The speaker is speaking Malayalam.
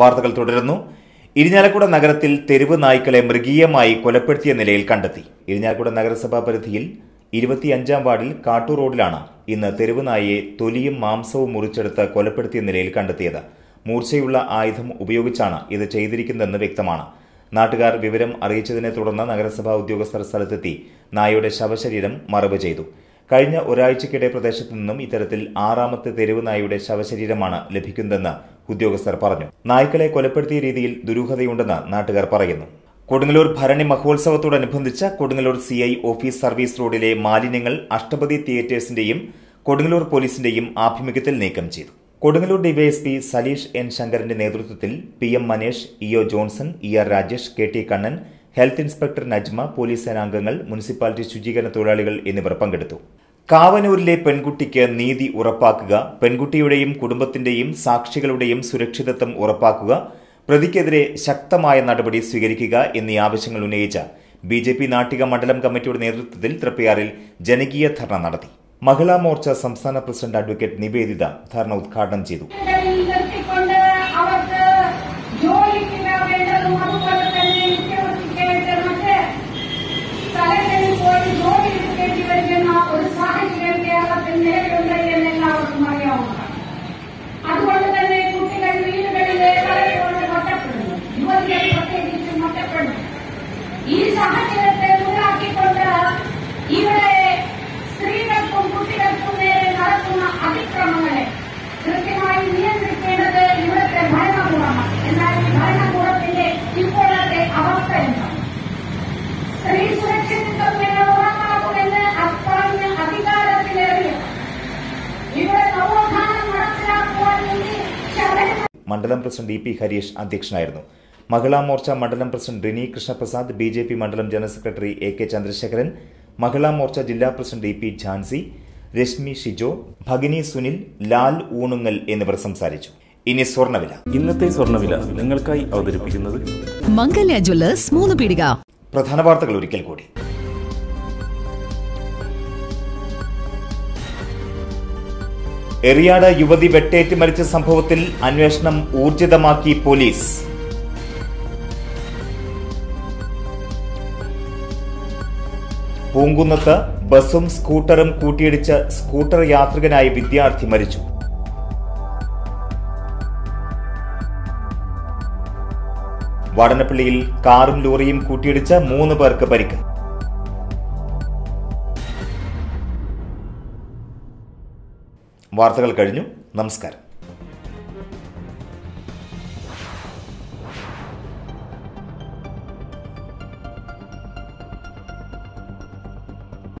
വാർത്തകൾ തുടരുന്നു. ഇരിഞ്ഞാലക്കുട നഗരത്തിൽ തെരുവ് നായ്ക്കളെ മൃഗീയമായി കൊലപ്പെടുത്തിയ നിലയിൽ കണ്ടെത്തി. ഇരിഞ്ഞാലക്കുട നഗരസഭാ പരിധിയിൽ ഇരുപത്തിയഞ്ചാം വാർഡിൽ കാട്ടൂർ റോഡിലാണ് ഇന്ന് തെരുവ് നായയെ തൊലിയും മാംസവും മുറിച്ചെടുത്ത് കൊലപ്പെടുത്തിയ നിലയിൽ കണ്ടെത്തിയത്. മൂർച്ചയുള്ള ആയുധം ഉപയോഗിച്ചാണ് ഇത് ചെയ്തിരിക്കുന്നതെന്ന് വ്യക്തമാണ്. നാട്ടുകാർ വിവരം അറിയിച്ചതിനെ തുടർന്ന് നഗരസഭാ ഉദ്യോഗസ്ഥർ സ്ഥലത്തെത്തി നായയുടെ ശവശരീരം മറവ് ചെയ്തു. കഴിഞ്ഞ ഒരാഴ്ചക്കിടെ പ്രദേശത്തു നിന്നും ഇത്തരത്തിൽ ആറാമത്തെ തെരുവ് നായയുടെ ശവശരീരമാണ് ലഭിക്കുന്നതെന്ന് ഉദ്യോഗസ്ഥർ പറഞ്ഞു. നായ്ക്കളെ കൊലപ്പെടുത്തിയ രീതിയിൽ ദുരൂഹതയുണ്ടെന്ന് നാട്ടുകാർ പറയുന്നു. Kodungallur Bharani മഹോത്സവത്തോടനുബന്ധിച്ച് Kodungallur C I office service റോഡിലെ മാലിന്യങ്ങൾ അഷ്ടപതി തിയേറ്റേഴ്സിന്റെയും കൊടുങ്ങല്ലൂർ പോലീസിന്റെയും ആഭിമുഖ്യത്തിൽ നീക്കം ചെയ്തു. കൊടുങ്ങല്ലൂർ ഡിവൈഎസ്പി സലീഷ് എൻ ശങ്കറിന്റെ നേതൃത്വത്തിൽ P M Manesh E O Johnson E R Rajesh K T Kannan health inspector Najma police സേനാംഗങ്ങൾ മുനിസിപ്പാലിറ്റി ശുചീകരണ തൊഴിലാളികൾ എന്നിവർ പങ്കെടുത്തു. കാവനൂരിലെ പെൺകുട്ടിക്ക് നീതി ഉറപ്പാക്കുക പെൺകുട്ടിയുടെയും കുടുംബത്തിന്റെയും സാക്ഷികളുടെയും സുരക്ഷിതത്വം ഉറപ്പാക്കുക പ്രതിക്കെതിരെ ശക്തമായ നടപടി സ്വീകരിക്കുക എന്നീ ആവശ്യങ്ങൾ ഉന്നയിച്ച ബി ജെ പി നാട്ടിക മണ്ഡലം കമ്മിറ്റിയുടെ നേതൃത്വത്തിൽ തൃപ്പയാറിൽ ജനകീയ ധർണ നടത്തി. മഹിളാ മോർച്ച സംസ്ഥാന പ്രസിഡന്റ് അഡ്വക്കേറ്റ് നിവേദിത ധർണ ഉദ്ഘാടനം ചെയ്തു. സാഹചര്യത്തെ മുതലാക്കിക്കൊണ്ട് ഇവിടെ സ്ത്രീകൾക്കും കുട്ടികൾക്കും നേരെ നടക്കുന്ന അതിക്രമങ്ങളെ കൃത്യമായി നിയന്ത്രിക്കേണ്ടത് ഇവിടുത്തെ ഭരണകൂടമാണ്. എന്നാൽ ഈ ഭരണകൂടത്തിന്റെ ഇപ്പോഴത്തെ അവസ്ഥ എന്താണ് സ്ത്രീ സുരക്ഷിതത്വം എന്നെ ഉറപ്പാക്കുമെന്ന് പറഞ്ഞ് അധികാരത്തിലേറിയ ഇവിടെ നവോത്ഥാനം നടപ്പിലാക്കുവാൻ വേണ്ടി മണ്ഡലം പ്രസിഡന്റ് ഇ പി ഹരീഷ് അധ്യക്ഷനായിരുന്നു. മഹിളാ മോർച്ച മണ്ഡലം president Rini Krishnaprasad B J P മണ്ഡലം general secretary A K Chandrasekharan Mahila Morcha ജില്ലാ president E P Jhansi Rashmi Shijo Bhagini Sunil Lal Oonungal എന്നിവർ സംസാരിച്ചു. ഇനി സ്വർണവില ഇന്നത്തെ സ്വർണവില നിങ്ങൾക്കായി അവതരിപ്പിക്കുന്നത് മംഗല്യ ജ്വല്ലേഴ്സ് മൂന്ന് പീടിക. പ്രധാന വാർത്തകൾ ഒരിക്കൽ കൂടി. എറിയാട് യുവതി വെട്ടേറ്റ് മരിച്ച സംഭവത്തിൽ അന്വേഷണം ഊർജിതമാക്കി പോലീസ്. പൂങ്കുന്നത്ത് ബസും സ്കൂട്ടറും കൂട്ടിയിടിച്ച് സ്കൂട്ടർ യാത്രികനായ വിദ്യാർത്ഥി മരിച്ചു. വടനപ്പള്ളിയിൽ കാറും ലോറിയും കൂട്ടിയിടിച്ച് മൂന്ന് പേർക്ക് പരിക്ക്. വാർത്തകൾ കഴിഞ്ഞു. നമസ്കാരം.